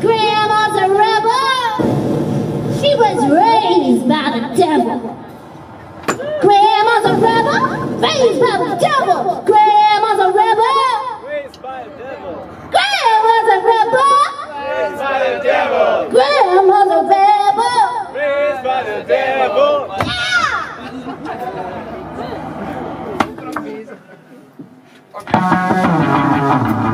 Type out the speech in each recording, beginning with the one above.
Grandma's a rebel. She was raised by the devil. Grandma's a rebel, raised by the devil. Grandma's a rebel. Raised by the devil. Grandma's a rebel. Raised by the devil. Grandma's a rebel. Raised by the devil. Yeah.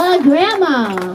A grandma.